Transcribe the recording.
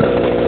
Uh,